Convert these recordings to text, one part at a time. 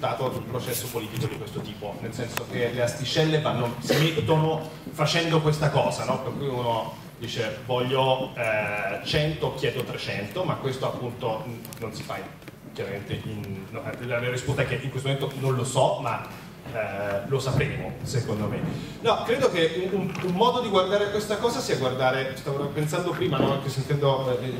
dato un processo politico di questo tipo, nel senso che le asticelle vanno, si mettono facendo questa cosa, no? per cui uno dice voglio eh, 100, chiedo 300, ma questo appunto non si fa chiaramente, in, no, la risposta è che in questo momento non lo so, ma eh, lo sapremo secondo me. No, credo che un, un, modo di guardare questa cosa sia guardare, stavo pensando prima, no, anche sentendo eh,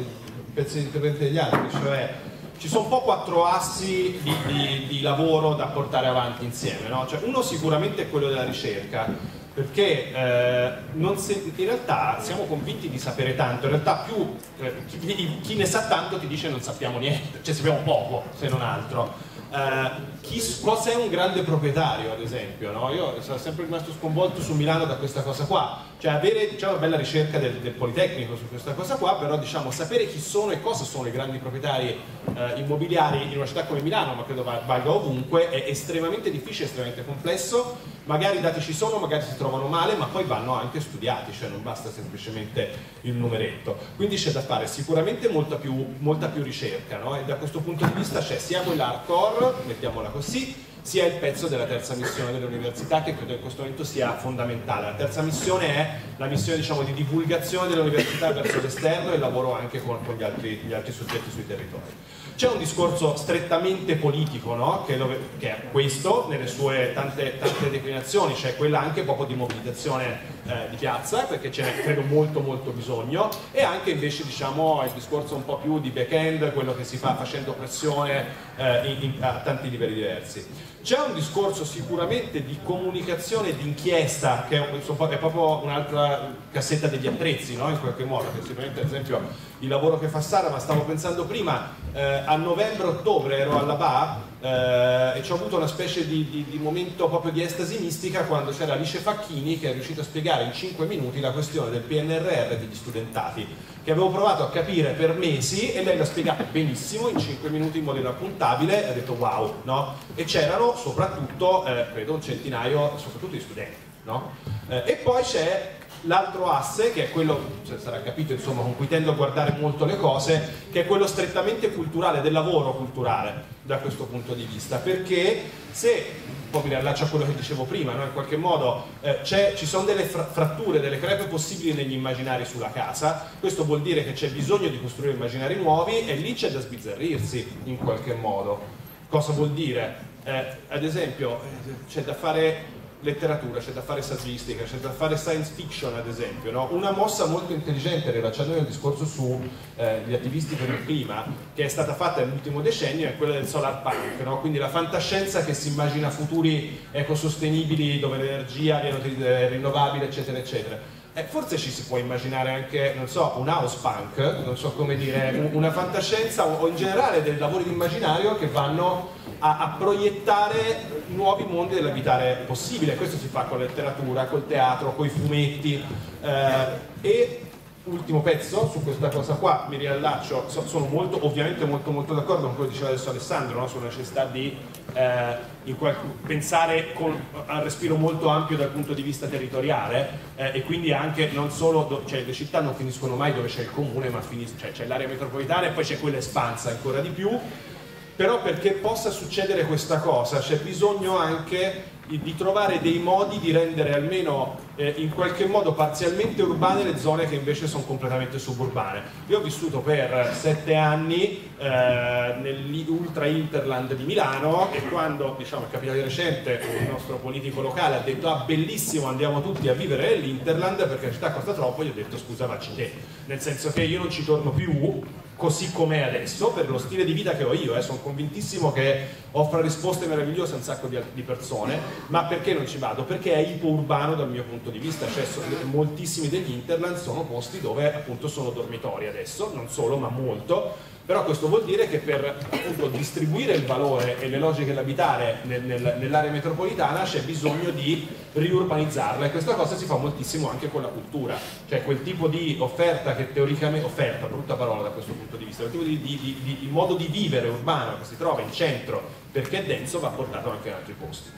pezzi di interventi degli altri, cioè ci sono un po' quattro assi di, di, di lavoro da portare avanti insieme. No? Cioè, uno sicuramente è quello della ricerca, perché eh, se, in realtà siamo convinti di sapere tanto, in realtà più eh, chi, chi, ne sa tanto ti dice non sappiamo niente, cioè sappiamo poco se non altro. Eh, chi, cos'è un grande proprietario ad esempio? No? Io sono sempre rimasto sconvolto su Milano da questa cosa qua, cioè avere diciamo, una bella ricerca del, del, Politecnico su questa cosa qua, però diciamo, sapere chi sono e cosa sono i grandi proprietari eh, immobiliari in una città come Milano, ma credo valga ovunque, è estremamente difficile, estremamente complesso, magari i dati ci sono, magari si trovano male, ma poi vanno anche studiati, cioè non basta semplicemente il numeretto. Quindi c'è da fare sicuramente molta più, molta più ricerca, no? e da questo punto di vista c'è sia quella hardcore, mettiamola così, sia il pezzo della terza missione dell'università che credo in questo momento sia fondamentale. La terza missione è la missione diciamo, di divulgazione dell'università verso l'esterno e il lavoro anche con, con gli, altri, gli, altri, soggetti sui territori. C'è un discorso strettamente politico no? che, lo, che, è questo nelle sue tante, tante, declinazioni, cioè quella anche proprio di mobilitazione eh, di piazza, perché ce n'è credo molto molto bisogno, e anche invece diciamo, il discorso un po' più di back-end, quello che si fa facendo pressione eh, in, in, a tanti livelli diversi. C'è un discorso sicuramente di comunicazione, di inchiesta, che è, è proprio un'altra cassetta degli attrezzi, no? in qualche modo, che sicuramente ad esempio il lavoro che fa Sara, ma stavo pensando prima, eh, a novembre-ottobre ero alla BA eh, e ci ho avuto una specie di, di, di, momento proprio di estasi mistica quando c'era Alice Facchini che è riuscita a spiegare in 5 minuti la questione del PNRR degli studentati che avevo provato a capire per mesi e lei l'ha spiegato benissimo in 5 minuti in modo inappuntabile e ha detto wow, no? E c'erano soprattutto, eh, credo, un centinaio, soprattutto di studenti, no? Eh, e poi c'è l'altro asse, che è quello, sarà capito, insomma, con cui tendo a guardare molto le cose, che è quello strettamente culturale, del lavoro culturale, da questo punto di vista, perché se, un po' mi riallaccio a quello che dicevo prima, no? in qualche modo eh, ci sono delle fra fratture, delle crepe possibili negli immaginari sulla casa, questo vuol dire che c'è bisogno di costruire immaginari nuovi e lì c'è da sbizzarrirsi in qualche modo. Cosa vuol dire? Eh, ad esempio, eh, c'è da fare letteratura, c'è da fare saggistica, c'è da fare science fiction ad esempio. No? Una mossa molto intelligente rilacciandomi al discorso sugli eh, attivisti per il clima che è stata fatta nell'ultimo decennio è quella del solar punk, no? quindi la fantascienza che si immagina futuri ecosostenibili dove l'energia viene rinnovabile eccetera eccetera. Eh, forse ci si può immaginare anche, non so, un house punk, non so come dire, una fantascienza o in generale dei lavori di immaginario che vanno a, a proiettare nuovi mondi dell'abitare possibile. Questo si fa con la letteratura, col teatro, con i fumetti eh, e ultimo pezzo su questa cosa qua, mi riallaccio, sono molto, ovviamente molto molto d'accordo con quello che diceva adesso Alessandro, no? sulla necessità di eh, pensare con, al respiro molto ampio dal punto di vista territoriale eh, e quindi anche non solo, do, cioè le città non finiscono mai dove c'è il comune, ma cioè, c'è l'area metropolitana e poi c'è quella espansa ancora di più però perché possa succedere questa cosa c'è bisogno anche di trovare dei modi di rendere almeno eh, in qualche modo parzialmente urbane le zone che invece sono completamente suburbane. Io ho vissuto per sette anni eh, nell'ultra interland di Milano e quando diciamo, è capitato recente il nostro politico locale ha detto ah bellissimo andiamo tutti a vivere nell'interland perché la città costa troppo, gli ho detto scusa vacci te, nel senso che io non ci torno più così com'è adesso, per lo stile di vita che ho io, eh, sono convintissimo che offra risposte meravigliose a un sacco di, di, persone, ma perché non ci vado? Perché è ipo-urbano dal mio punto di vista, cioè so, moltissimi degli interland sono posti dove appunto sono dormitori adesso, non solo ma molto, però questo vuol dire che per appunto, distribuire il valore e le logiche dell'abitare nel, nel, nell'area metropolitana c'è bisogno di riurbanizzarla e questa cosa si fa moltissimo anche con la cultura, cioè quel tipo di offerta che teoricamente, offerta, brutta parola da questo punto di vista, quel tipo di, di, di, di modo di vivere urbano che si trova in centro perché è denso va portato anche in altri posti.